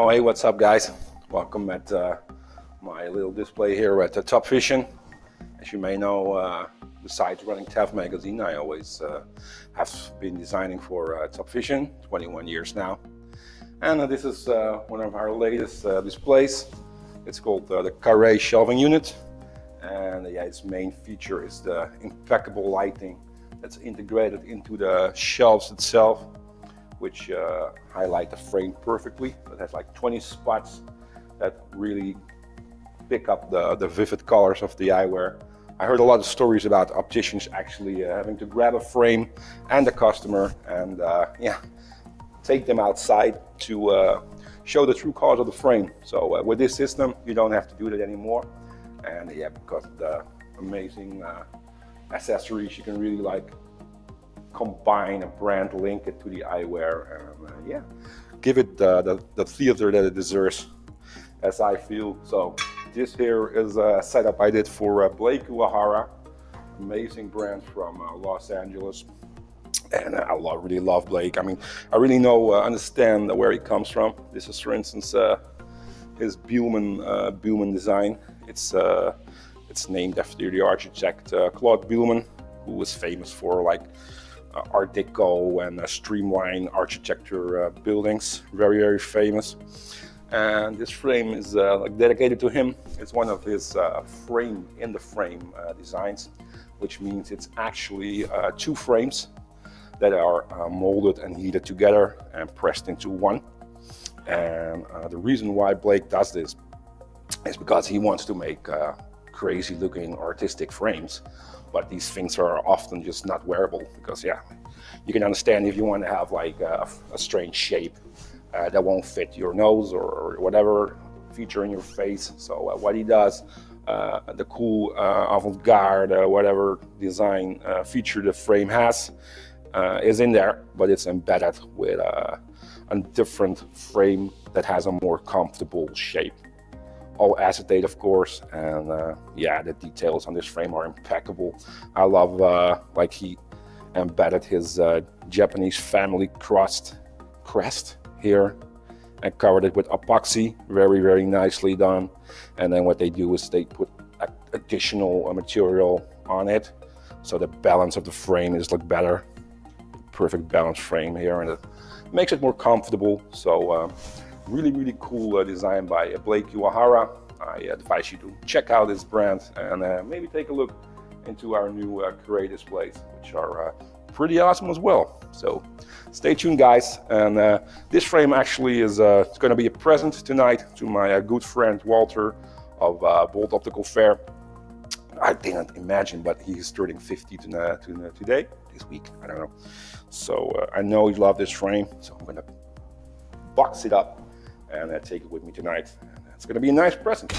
Oh, hey, what's up, guys? Welcome at uh, my little display here at Top Vision. As you may know, uh, besides running TEF magazine, I always uh, have been designing for uh, Top Vision, 21 years now. And uh, this is one of our latest displays. It's called the Carré shelving unit. And yeah, its main feature is the impeccable lighting that's integrated into the shelves itself which uh, highlight the frame perfectly. It has like 20 spots that really pick up the, the vivid colors of the eyewear. I heard a lot of stories about opticians actually uh, having to grab a frame and the customer and uh, yeah, take them outside to uh, show the true colors of the frame. So uh, with this system, you don't have to do that anymore. And yeah, because the amazing uh, accessories, you can really like combine a brand, link it to the eyewear, and uh, yeah, give it the, the, the, theater that it deserves, as I feel. So this here is a setup I did for uh, Blake Kuwahara, amazing brand from uh, Los Angeles. And I love, really love Blake. I mean, I really know, uh, understand where he comes from. This is, for instance, uh, his Beelman, uh, Beelman design. It's it's named after the architect Claud Beelman, who was famous for like uh, Art Deco and uh, streamline architecture uh, buildings. Very, very famous. And this frame is like dedicated to him. It's one of his frame in the frame designs, which means it's actually two frames that are uh, molded and heated together and pressed into one. And uh, the reason why Blake does this is because he wants to make uh, crazy looking artistic frames but these things are often just not wearable because yeah you can understand if you want to have like a, a strange shape uh, that won't fit your nose or, whatever feature in your face. So uh, what he does uh, the cool uh, avant-garde uh, whatever design uh, feature the frame has is in there but it's embedded with a different frame that has a more comfortable shape all acetate of course and uh, yeah the details on this frame are impeccable. I love uh, like he embedded his uh, japanese family crust crest here and covered it with epoxy. Very very nicely done. And then what they do is they put additional material on it. So the balance of the frame is like better. Perfect balance frame here and it makes it more comfortable. So uh, Really, really cool uh, design by uh, Blake Kuwahara. I advise you to check out this brand and uh, maybe take a look into our new uh, displays, which are uh, pretty awesome as well. So stay tuned, guys. And uh, this frame actually is uh, going to be a present tonight to my good friend Walter of Bolt Optical Fair. I didn't imagine, but he's turning 50 to, to, today, this week. I don't know. So I know he loved this frame, so I'm going to box it up and I take it with me tonight. Uh, it's going to be a nice present.